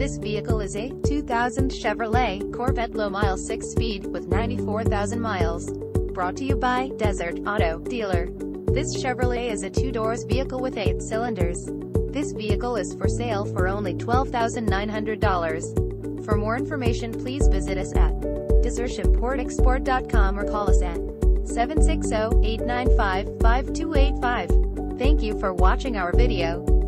This vehicle is a 2000 Chevrolet Corvette low mile 6-speed with 94,000 miles. Brought to you by Desert Auto Dealer. This Chevrolet is a two-doors vehicle with 8 cylinders. This vehicle is for sale for only $12,900. For more information please visit us at desertimportexport.com or call us at 760-895-5285. Thank you for watching our video.